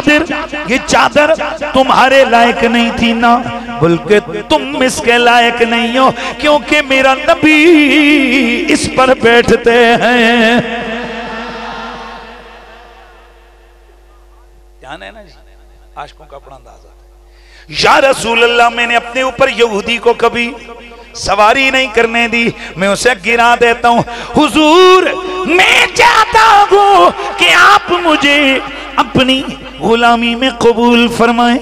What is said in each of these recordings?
चादर? ये चादर तुम्हारे लायक नहीं थी ना। बल्कि तुम इसके लायक नहीं हो, क्योंकि मेरा नबी इस पर बैठते हैं। ध्यान है ना जी? आशकों का अपना अंदाज़ा। या रसूल अल्लाह मैंने अपने ऊपर यहूदी को कभी सवारी नहीं करने दी। मैं उसे गिरा देता हूँ। हुजूर, मैं चाहता हूँ कि आप मुझे अपनी गुलामी में कबूल फरमाए।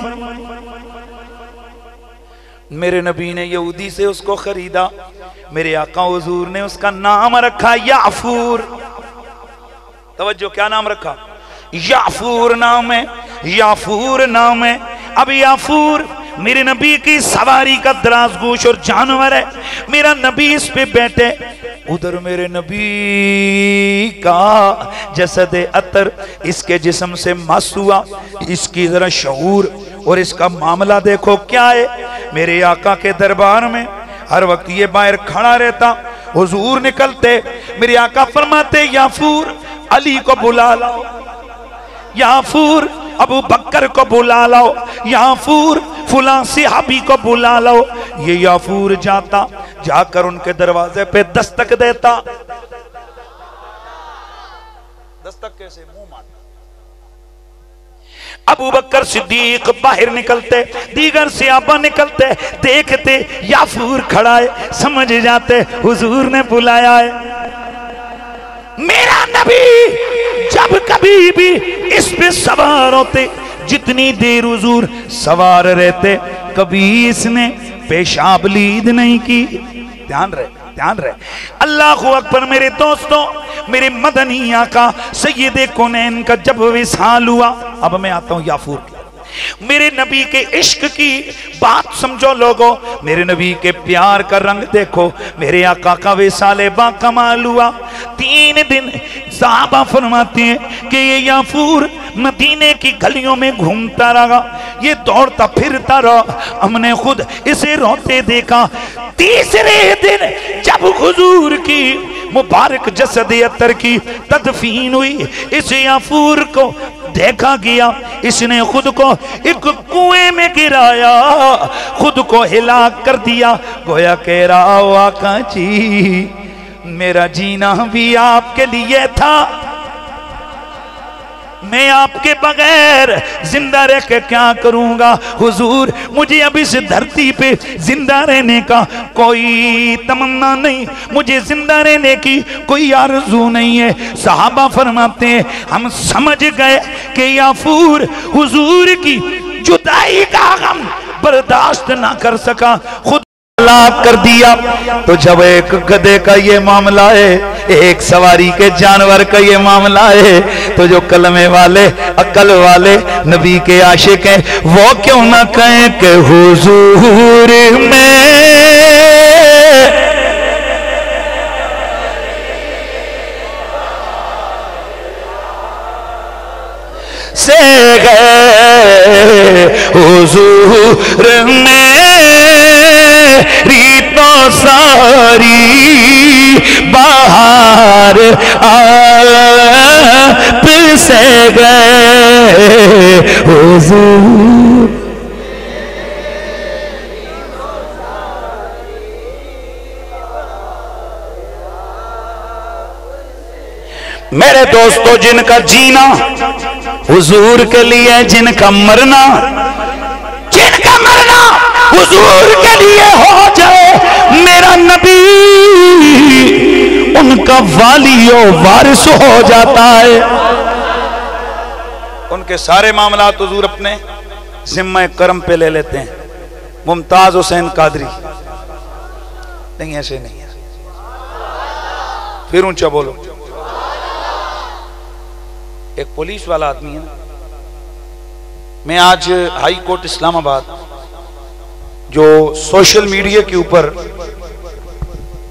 मेरे नबी ने यहूदी से उसको खरीदा। मेरे आका हजूर ने उसका नाम रखा याफूर। तवज्जो, क्या नाम रखा? याफूर नाम है, याफूर नाम है। अब याफूर मेरे नबी की सवारी का दराज गोश और जानवर है। मेरा नबी इस पे बैठे। उधर मेरे नबी का जसद अतर, इसके जिस्म से मस हुआ इसकी जरा शूर और इसका मामला देखो क्या है। मेरे आका के दरबार में हर वक्त ये बाहर खड़ा रहता, हुजूर निकलते। मेरे आका फरमाते, याफूर, अली को बुला लाओ। याफूर अबू बकर को बुला लाओ, याफूर फुला सिहाबी को बुला लो ये याफूर जाता, जाकर उनके दरवाजे पे दस्तक देता। दस्तक कैसे? मुँह मारता। अबू बकर सिद्दीक बाहर निकलते, दीगर सियाबा निकलते, देखते याफूर खड़ा है, समझ जाते, हुजूर ने बुलाया है। मेरा नबी जब कभी भी इस पे सवार होते, जितनी देर हुजूर सवार रहते, कभी इसने पेशाब लीद नहीं की। ध्यान रहे ध्यान रहे। अल्लाह अकबर, मेरे दोस्तों, मेरे मदनी आका सैयद कोनैन का जब विशाल हुआ, अब मैं आता हूँ याफूर मेरे नबी के इश्क की बात समझो लोगो, मेरे नबी के प्यार का रंग देखो, मेरे आका का विसाले बा कमाल हुआ। तीन दिन साहबा फरमाते हैं कि ये याफूर मदीने की गलियों में घूमता रहा, ये दौड़ता फिरता रहा। हमने खुद इसे रोते देखा। तीसरे दिन जब हुजूर की मुबारक जसद अतर की तदफीन हुई, इस याफूर को देखा गया। इसने खुद को एक कुएँ में गिराया, खुद को हिला कर दिया। गोया कह रहा आका जी मेरा जीना भी आपके लिए था। मैं आपके बगैर ज़िंदा रह के क्या करूँगा? हुजूर, मुझे अब इस धरती पे ज़िंदा रहने का कोई तमन्ना नहीं। मुझे ज़िंदा रहने की कोई आरज़ू नहीं है। साहबा फरमाते हैं, हम समझ गए कि याफूर हुजूर की जुदाई का गम बर्दाश्त ना कर सका। खुद तलाक कर दिया। तो जब एक गधे का ये मामला है, एक सवारी के जानवर का ये मामला है तो जो कलमे वाले, अकल वाले नबी के आशिक हैं, वो क्यों ना कहें कि हुजूर में से गए हुजूर मेरी तो सारी बाहर आप से गए मेरे दोस्तों, जिनका जीना हुजूर के लिए जिनका मरना हुजूर के लिए हो जाए मेरा नबी। उनका वालियो वारिस हो जाता है। उनके सारे मामला हुजूर अपने जिम्मे कर्म पे ले लेते हैं। मुमताज़ हुसैन कादरी। नहीं, ऐसे नहीं फिर ऊँचा बोलो। एक पुलिस वाला आदमी है। मैं आज हाई कोर्ट इस्लामाबाद जो सोशल मीडिया के ऊपर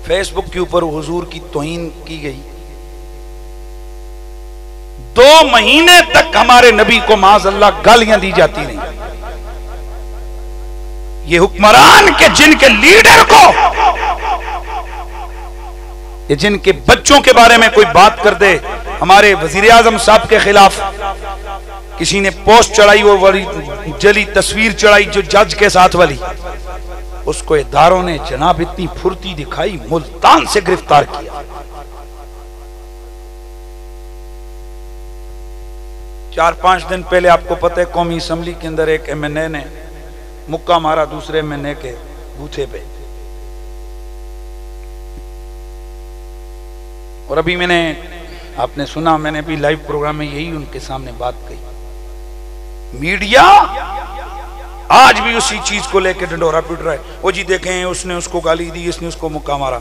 फेसबुक के ऊपर हुजूर की तोहिन की गई। दो महीने तक हमारे नबी को माज अल्लाह गालियाँ दी जाती रही। ये हुक्मरान के, जिनके लीडर को, ये जिनके बच्चों के बारे में कोई बात कर दे, हमारे वज़ीर आज़म साहब के खिलाफ किसी ने पोस्ट चढ़ाई वो वाली जली तस्वीर चढ़ाई जो जज के साथ वाली। उसको इदारों ने जनाब इतनी फुर्ती दिखाई, मुल्तान से गिरफ़्तार किया। चार पाँच दिन पहले आपको पता है, कौमी असम्बली के अंदर एक एम एन ए ने मुक्का मारा दूसरे एम एन ए के बूथे पे। और अभी मैंने, आपने सुना, मैंने भी लाइव प्रोग्राम में यही उनके सामने बात कही। मीडिया? आज भी उसी चीज़ को लेकर डंडोरा पिट रहा है। वो जी देखें, उसने उसको गाली दी, इसने उसको मुक्का मारा।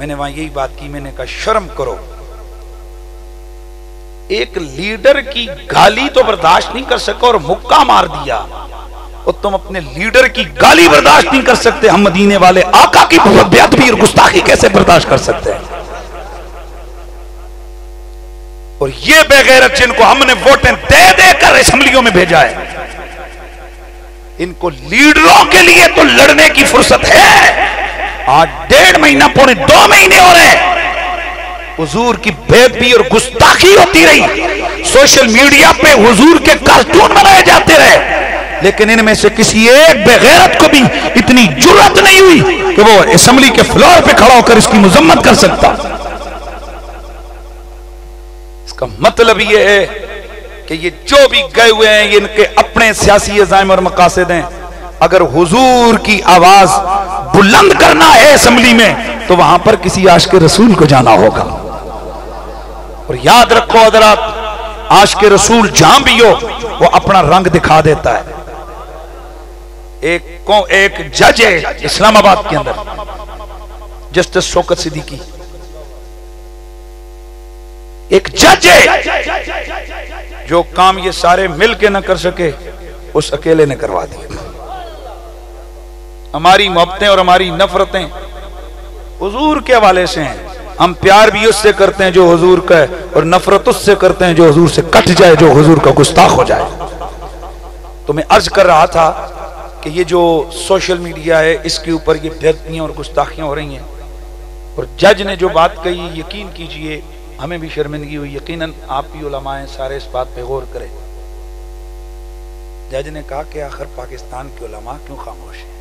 मैंने वहाँ यही बात की, मैंने कहा, शर्म करो। एक लीडर की गाली तो बर्दाश्त नहीं कर सका और मुक्का मार दिया। और तुम अपने लीडर की गाली बर्दाश्त नहीं कर सकते। हम मदीने वाले आका की गुस्ताखी कैसे बर्दाश्त कर सकते हैं? और ये बेगैरत जिनको हमने वोटें दे देकर असेंबलियों में भेजा है, इनको लीडरों के लिए तो लड़ने की फुर्सत है। आज डेढ़ महीना, पौने दो महीने हो। रहे हुजूर की बेदबी और गुस्ताखी होती रही। सोशल मीडिया पे हुजूर के कार्टून बनाए जाते रहे। लेकिन इनमें से किसी एक बेगैरत को भी इतनी ज़रूरत नहीं हुई कि वो असेंबली के फ्लोर पे खड़ा होकर इसकी मुजम्मत कर सकता। इसका मतलब ये है कि ये जो भी गए हुए हैं, ये इनके अपने सियासी अजायम और मकासद हैं। अगर हुजूर की आवाज़ बुलंद करना है असेंबली में तो वहाँ पर किसी आश के रसूल को जाना होगा। और याद रखो हजरात आश के रसूल जहाँ भी हो, वो अपना रंग दिखा देता है। एक को एक जज है इस्लामाबाद के अंदर, जस्टिस शौकत सिद्दीकी। एक जज है जो काम ये सारे मिल के न कर सके, उस अकेले ने करवा दिया। हमारी मोहब्बतें और हमारी नफरतें हजूर के हवाले से हैं। हम प्यार भी उससे करते हैं जो हजूर का है, और नफरत उससे करते हैं जो हजूर से कट जाए, जो हजूर का गुस्ताख हो जाए। तो मैं अर्ज़ कर रहा था कि ये जो सोशल मीडिया है, इसके ऊपर ये बेदतियाँ और गुस्ताखियाँ हो रही हैं। और जज ने जो बात कही, यकीन कीजिए हमें भी शर्मिंदगी हुई। यकीनन आप भी उलमाए सारे इस बात पे गौर करें। जज ने कहा कि आखिर पाकिस्तान के उलमा क्यों खामोश हैं?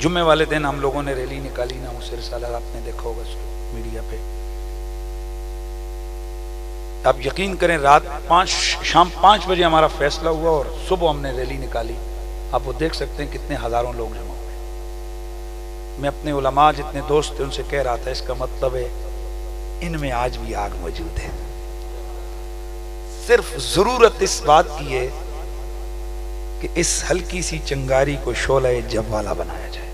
जुम्मे वाले दिन हम लोगों ने रैली निकाली ना उस रिसाला आपने देखा होगा मीडिया पे। आप यकीन करें, रात पाँच, शाम पाँच बजे हमारा फैसला हुआ और सुबह हमने रैली निकाली। आप वो देख सकते हैं कितने हज़ारों लोग जमा मैं अपने उलमा जितने दोस्त थे, उनसे कह रहा था, इसका मतलब है, इनमें आज भी आग मौजूद है। सिर्फ़ ज़रूरत इस बात की है कि इस हल्की सी चंगारी को शोला जब वाला बनाया जाए।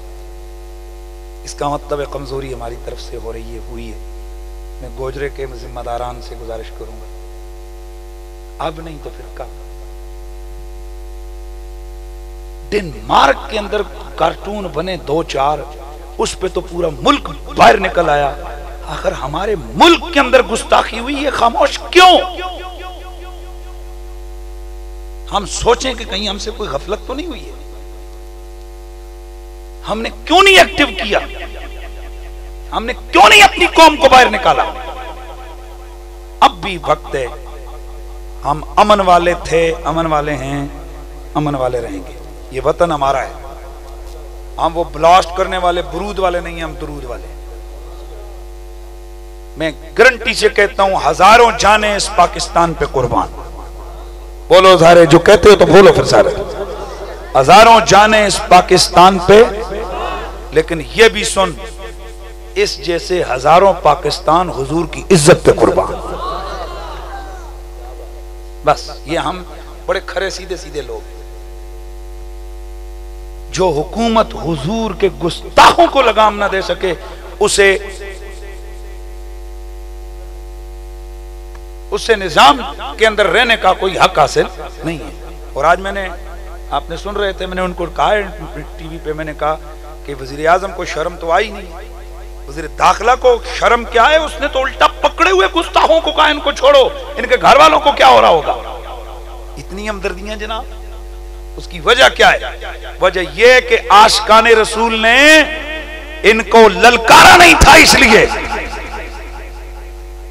इसका मतलब है, कमज़ोरी हमारी तरफ़ से हो रही है, हुई है। मैं गोजरे के जिम्मेदारान से गुजारिश करूँगा। अब नहीं तो फिर कब? डेनमार्क के अंदर कार्टून बने दो चार उस पे तो पूरा मुल्क बाहर निकल आया। आखिर हमारे मुल्क के अंदर गुस्ताखी हुई है खामोश क्यों? हम सोचें कि कहीं हमसे कोई गफलत तो नहीं हुई है। हमने क्यों नहीं एक्टिव किया? हमने क्यों नहीं अपनी कौम को बाहर निकाला? अब भी वक्त है। हम अमन वाले थे, अमन वाले हैं, अमन वाले रहेंगे। ये वतन हमारा है। हम वो ब्लास्ट करने वाले, बरूद वाले नहीं, हम दरूद वाले। मैं गारंटी से कहता हूँ, हज़ारों जाने इस पाकिस्तान पे कुर्बान। बोलो सारे, जो कहते हो तो बोलो फिर सारे। हज़ारों जाने इस पाकिस्तान पे, लेकिन ये भी सुन, इस जैसे हज़ारों पाकिस्तान हुजूर की इज़्ज़त पे कुर्बान। बस, ये हम बड़े खरे सीधे सीधे लोग जो हुकूमत हुजूर के गुस्ताखों को लगाम ना दे सके, उसे उससे निज़ाम के अंदर रहने का कोई हक हासिल नहीं है। और आज मैंने, आपने सुन रहे थे, मैंने उनको कहा टीवी पे मैंने कहा कि वज़ीर आज़म को शर्म तो आई नहीं। वज़ीर दाखिला को शर्म क्या है? उसने तो उल्टा पकड़े हुए गुस्ताखों को कहा, इनको छोड़ो, इनके घर वालों को क्या हो रहा होगा? इतनी हमदर्दियाँ जनाब। उसकी वजह क्या है? वजह यह कि आशकान रसूल ने इनको ललकारा नहीं था इसलिए।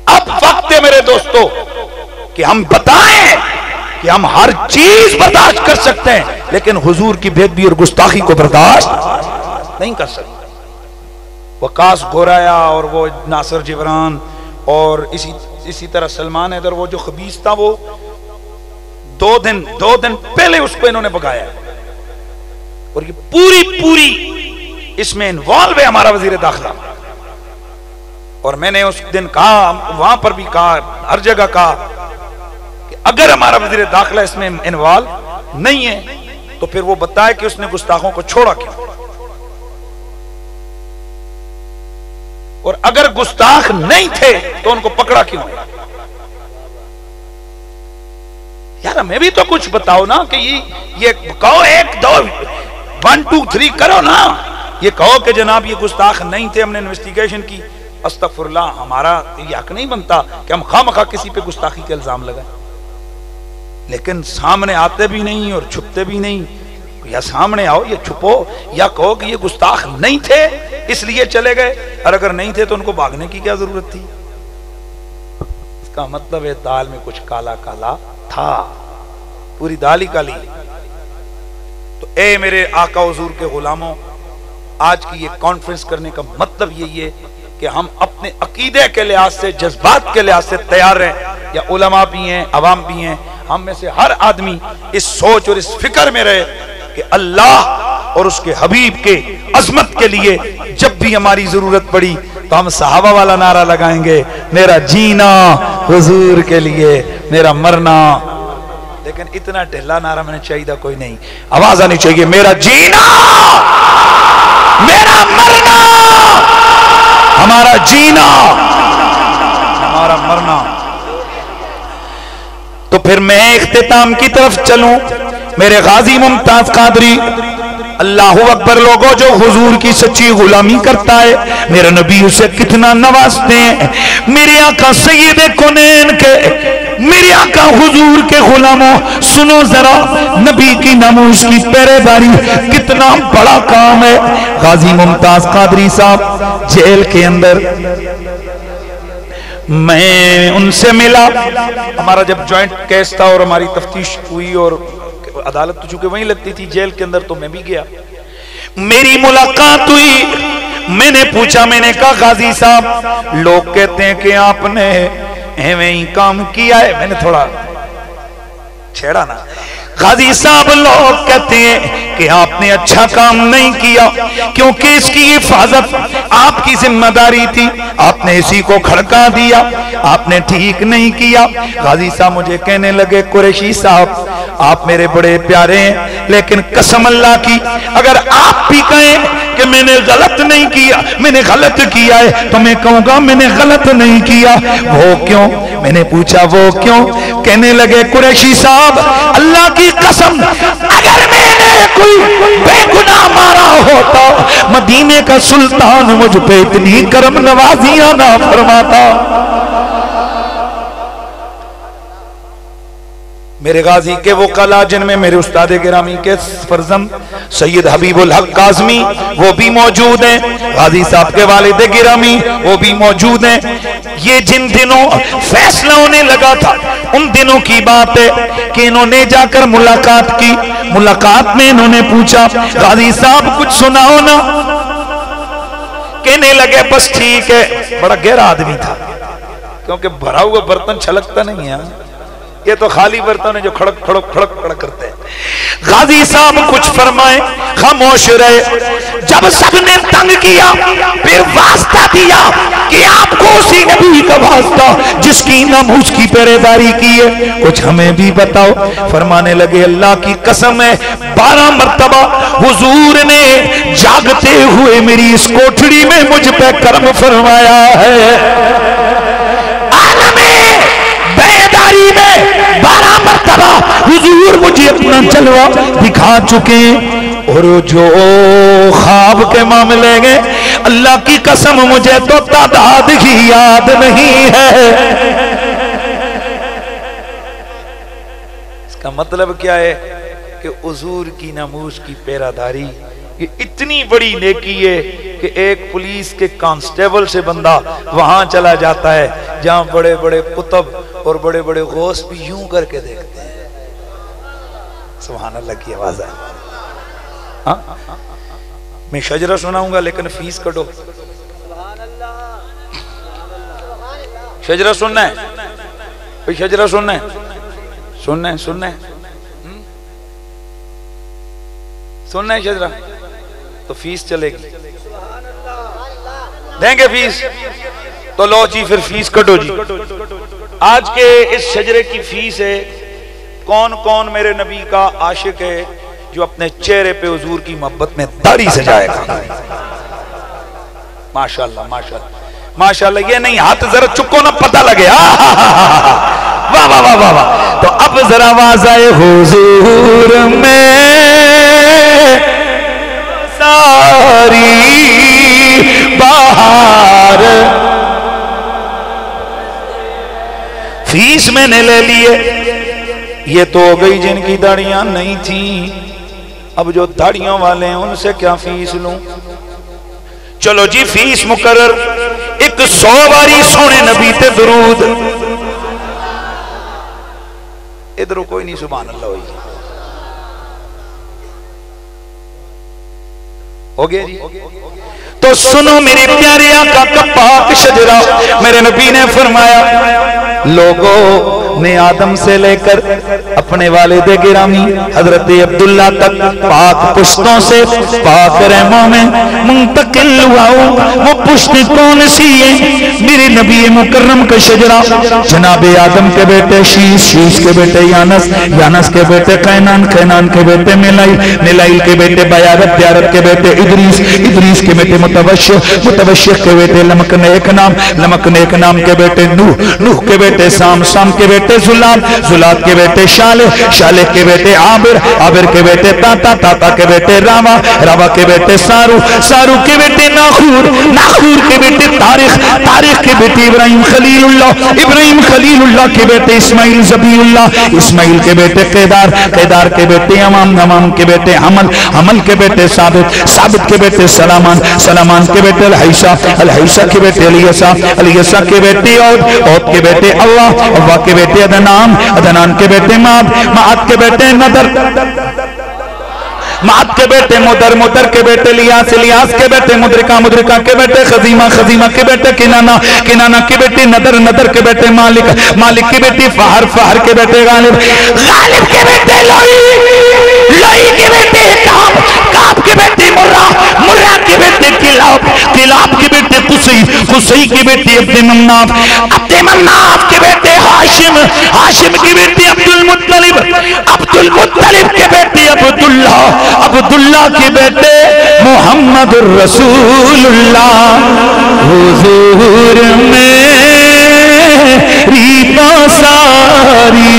सकते मेरे दोस्तों, कि हम बताएँ, कि हम हर चीज़ बर्दाश्त कर सकते हैं, लेकिन हुजूर की बेदबी और गुस्ताखी को बर्दाश्त नहीं कर सकते। वकास गोराया और वो नासर जिबरान और इसी इसी तरह सलमान इधर वो जो खबीस था, वो दो दिन दो दिन पहले उसको इन्होंने भगाया। और ये पूरी पूरी इसमें इन्वॉल्व है हमारा वज़ीर दाखिला। और मैंने उस दिन कहा, वहाँ पर भी कहा, हर जगह कहा कि अगर हमारा वज़ीर दाखिला इसमें इन्वॉल्व नहीं है तो फिर वो बताए कि उसने गुस्ताखों को छोड़ा क्यों? और अगर गुस्ताख नहीं थे तो उनको पकड़ा क्यों? यार हमें भी तो कुछ बताओ ना कि ये ये कहो एक, दो वन टू थ्री करो ना। ये कहो कि जनाब, ये गुस्ताख नहीं थे हमने इन्वेस्टिगेशन की। अस्तफुल्ला हमारा ये हक नहीं बनता कि हम खाम खा किसी पे गुस्ताखी के इल्ज़ाम लगाए। लेकिन सामने आते भी नहीं और छुपते भी नहीं। या सामने आओ, या छुपो, या कहो कि ये गुस्ताख नहीं थे, इसलिए चले गए। और अगर नहीं थे तो उनको भागने की क्या ज़रूरत थी? इसका मतलब है दाल में कुछ काला काला था। पूरी दाली ही काली तो ए मेरे आका हजूर के गुलामों, आज की ये कॉन्फ्रेंस करने का मतलब यही है कि हम अपने अकीदे के लिहाज से, जज्बात के लिहाज से तैयार हैं। या उलमा भी हैं, अवाम भी हैं। हम में से हर आदमी इस सोच और इस फ़िक्र में रहे कि अल्लाह और उसके हबीब के अजमत के लिए जब भी हमारी ज़रूरत पड़ी तो हम सहाबा वाला नारा लगाएँगे, मेरा जीना हुजूर के लिए। मेरा मरना। लेकिन इतना ढिल्ला नारा मैंने चाहिए कोई नहीं। आवाज़ आनी चाहिए, मेरा जीना। मेरा मरना। हमारा जीना। हमारा मरना। तो फिर मैं इख्तिताम की तरफ़ चलूँ। मेरे गाजी मुमताज़ कादरी, अल्लाह अकबर लोगों, जो हुजूर की सच्ची गुलामी करता है, मेरे नबी उसे कितना नवाजते हैं। मेरे आका सैयद कुनैन के मेरे आका हुजूर के गुलामों, सुनो जरा, नबी की नमूज की पहरेदारी कितना बड़ा काम है। गाजी मुमताज़ कादरी साहब, जेल के अंदर। मैं उनसे मिला। हमारा जब जॉइंट केस था और हमारी तफ्तीश हुई और अदालत तो चूँकि वहीं लगती थी, जेल के अंदर तो मैं भी गया। मेरी मुलाकात हुई। मैंने पूछा, मैंने कहा, गाजी साहब, लोग कहते हैं कि आपने एवं ही काम किया है, मैंने थोड़ा छेड़ा ना। गाजी साहब लोग कहते हैं कि आपने अच्छा काम नहीं किया, क्योंकि इसकी हिफाजत आपकी ज़िम्मेदारी थी। आपने इसी को खड़का दिया, आपने ठीक नहीं किया। गाजी साहब मुझे कहने लगे, कुरैशी साहब, आप मेरे बड़े प्यारे हैं, लेकिन कसम अल्लाह की, अगर आप भी कहें कि मैंने गलत नहीं किया, मैंने गलत किया है तो मैं कहूँगा, मैंने गलत नहीं किया। वो क्यों? मैंने पूछा, वो क्यों? कहने लगे, कुरैशी साहब, अल्लाह की कसम, अगर मैंने कोई बेगुनाह मारा होता, मदीने का सुल्तान मुझ पे इतनी करम नवाजियाँ ना फरमाता। मेरे गाजी के वो कला जिनमें मेरे उस्ताद गिरामी के फर्जम, सैयद हबीबुल हक काजमी, वो भी मौजूद हैं। गाजी साहब के वालिद गिरामी, वो भी मौजूद हैं। ये जिन दिनों फैसला होने लगा था, उन दिनों की बात है कि इन्होंने जाकर मुलाकात की। मुलाकात में इन्होंने पूछा, गाजी साहब, कुछ सुनाओ ना। कहने लगे, बस ठीक है। बड़ा गहरा आदमी था, क्योंकि भरा हुआ बर्तन छलकता नहीं है। ये तो खाली बर्तन है जो खड़क खड़क खड़क खड़क करते हैं। गाजी साहब कुछ फरमाए, खामोश रहे। जब सबने तंग किया, फिर वास्ता दिया कि आपको उसी नबी का वास्ता, जिसकी नाम उसकी पहरेदारी की है। कुछ हमें भी बताओ। फरमाने लगे, अल्लाह की कसम है, बारह मरतबा हुजूर ने जागते हुए मेरी इस कोठड़ी में मुझ पे कर्म फरमाया है। मुझे अपना जलवा दिखा चुके हैं। और जो ख्वाब के मामले में अल्लाह की कसम, मुझे तो तादाद ही याद नहीं है। इसका मतलब क्या है कि हुजूर की नमूज की पेरादारी, ये इतनी बड़ी नेकी है कि एक पुलिस के कांस्टेबल से बंदा वहाँ चला जाता है, जहाँ बड़े बड़े कुतब और बड़े बड़े गोश भी यूँ करके देखते हैं। सुबहान अल्लाह की आवाज़ है। हाँ? मैं शजरा सुनाऊँगा, लेकिन फ़ीस कटो। शजरा सुनना है? शजरा सुनना है? सुनना है सुनना है। हम्म? सुनना है शजरा? तो फ़ीस चलेगी। देंगे फ़ीस? तो लो जी, फिर फ़ीस कटो जी। आज के इस शजरे की फ़ीस है कौन कौन मेरे नबी का आशिक है जो अपने चेहरे पे हजूर की मोहब्बत में दाढ़ी सजाएगा? माशाल्लाह माशाल्लाह। माशाल्लाह, ये नहीं, हाथ जरा चुको ना पता लगे। वाह वाह वाह वाह वाह। तो अब जरा आवाज़ आए हुजूर में। सारी बाहर। फ़ीस मैंने ले लिए ये तो हो गई जिनकी दाढ़ियाँ नहीं थी। अब जो दाढ़ियों वाले हैं, उनसे क्या फ़ीस लूँ? चलो जी, फ़ीस मुकरर एक सौ बारी सोने नबी ते दरूद। इधरों कोई नहीं सुबह अल्लाह हुई। हो गया जी? तो सुनो मेरे प्यारे का पाक शजरा, मेरे नबी ने फरमाया, लोगों ने आदम से लेकर अपने वाले दे गिरामी हज़रत अब्दुल्ला तक पाक पुश्तों से पाक रहमों में मुंतकिल हुआ वो पुश्त कौन सी है मेरे नबी मुकर्रम का शजरा जनाब आदम के बेटे शीश शीश के बेटे यानस यानस के बेटे कैनान कैनान के बेटे मिलाइल मिलाइल के बेटे बयारत बयारत के बेटे इदरीस इदरीस के बेटे मुतवश्य मुतवश्य के बेटे लमक नेक नाम लमक नेक नाम के बेटे नूह नूह के बेटे शाम शाम के बेटे जुलाब जुलाब के बेटे शाले शाले के बेटे आबिर आबिर के बेटे ताता ताता के बेटे रावा रावा के बेटे सारू सारू के बेटे नाखूर नाखूर के बेटे तारिख तारिख के बेटे इब्राहिम खलीलुल्लाह इब्राहिम खलीलुल्लाह के बेटे इस्माइल जबीउल्लाह इस्माइल के बेटे केदार केदार के बेटे अमाम अमाम के बेटे हमल हमल के बेटे साबित साबित के बेटे सलामान सलामान के बेटे अलहैसा अलहैसा के बेटे अलियसा अलियसा के बेटे और के बेटे अल्लाह अल्लाह के बेटे अदनान अदनान के बेटे माद माद के बेटे नदर मात के बेटे मुदर मुदर के बेटे लियास लियास के बेटे मुद्रिका मुद्रिका के बेटे खजीमा खजीमा के बेटे किनाना किनाना के बेटे नदर नदर के बेटे मालिक मालिक की बेटी फहर फहर के बेटे गालिब गालिब के बेटे लोई लोई के बेटे काब काब के बेटे मुर्रा मुर्रा के बेटे किलाब किलाब के बेटे कुसई कुसई के बेटे अब्दे मन्नाफ। अब्दे मन्नाफ के बेटे हाशिम। हाशिम की बेटी अब्दुल मुत्तलिब। अब्दुल मुत्तलिब के बेटे अब्दुल्ला। अब्दुल्ला के बेटे मोहम्मद रसूलुल्लाह। हुजूर में रीता सारी।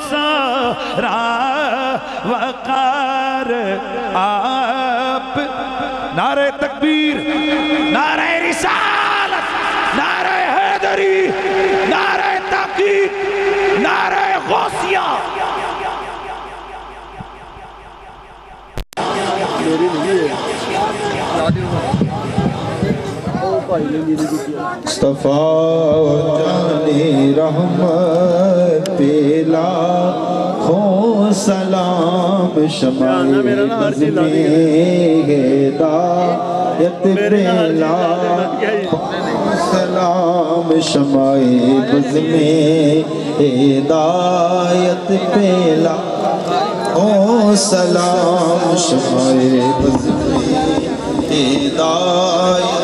सारा वकार आप नारे तकबीर नारे रिसालत नारे हैदरी नारे ताकीद नारे गौसिया। मुस्तफ़ा जाने रहमत पेला खो सलाम शमाए हिदायत पेला सलाम शमाए बज़ में हिदायत पेला ओ सलाम शमाए बज़ में हिदायत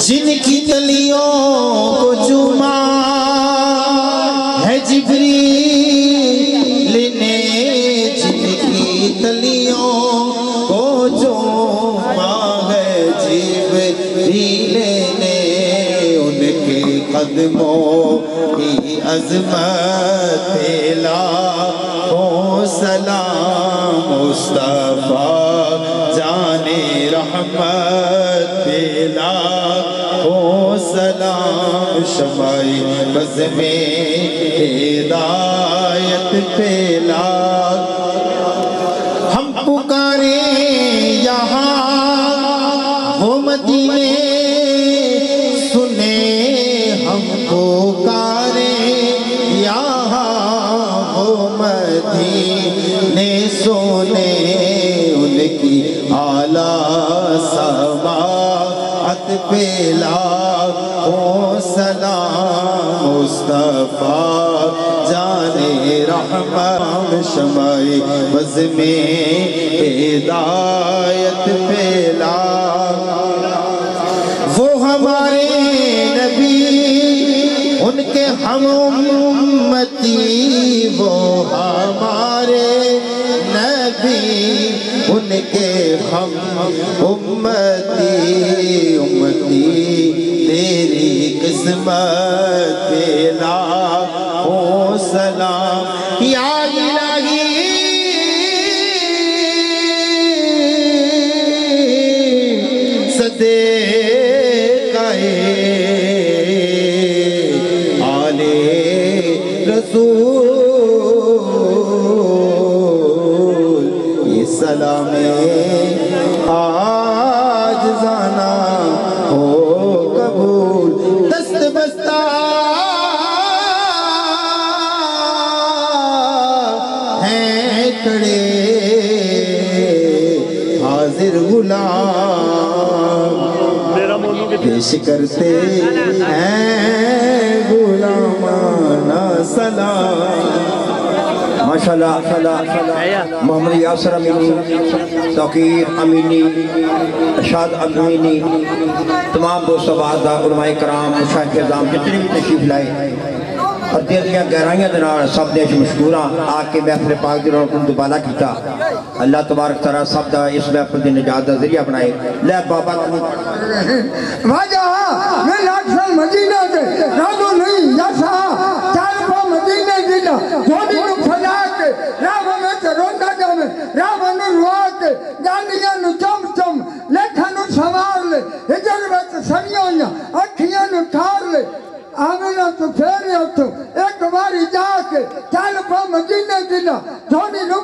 जिनकी तलियों को चुमा है जिब्रील ने जिनकी तलियों को चुमा है जिब्रील ने उनके कदमों की अजमत ला हो शमाई बज में पेला हम पुकारे यहाँ, हो मदीने, सुने हम पुकारे यहाँ, हो मदीने, सोने उनकी आला समात पेला रहमान शमाई बज में हिदायत पेला वो हमारे नबी, उनके हम उम्मती, वो हमारे नबी, उनके हम उम्मती उम्मती तेरी किस्मत पेला ओ सलाम खड़े हाजिर गुलाम पेश करते हैं गुलामाना सलाम। मोहम्मद यासर अमीनी, तौकीर अमीनी अशाद अमीनी, तमाम दोस्तों बाज़ार कराम मुशाजाम जितने भी तशीफ लाए। और दिल दिया गहराइयाँ के सब देश मशहूर हाँ आके महफिल पाक की रौनक दुबाला किया अल्लाह तबारक तरह सब का इस महफिल की निजात का ज़रिया बनाए ले बाबा मैं मदीना दे राजो नहीं जैसा चार पा मदीने दिना जोड़ी नु फला के राम में ते रोंदा जावे राम नु रुआ के गांडियाँ नु चम चम लेखा नु सवार ले हिजर में सरियाँ अखियाँ नु ठार ले आवेला तो फेर उठ एक बारी जाके चल पा मदीने दिना जोड़ी नु फला के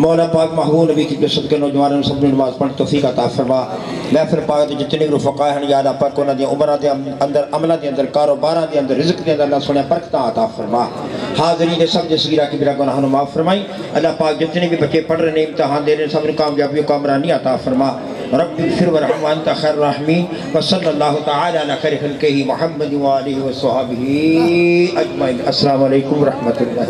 बरकत अता फरमाई मौला पाक महबूब नबी की कसरत के नौजवानों सब नमाज़ पढ़ तौफीक अता फरमा महफिल पाक के जितने भी रुफका हैं या अल्लाह पाक उन्होंने उम्र के अंदर अमलों के अंदर कारोबार के अंदर रिज़्क़ के अंदर अल्लाह सुने बरकत अता फरमा हाजरी ने सब जसगीरा की बिरा गुनाहों माफ़ फरमाई अल्लाह पाक जितने भी बच्चे पढ़ रहे हैं इम्तहान दे रहे हैं सब कामयाबी कामरानी अता फरमा रब्बी फिर वरहम अंत खैर रहमीन व सल्लल्लाहु तआला अला खैर खल्क़िही मुहम्मद व आलिहि व सहाबिही अजमईन अस्सलाम वालेकुम व रहमतुल्लाह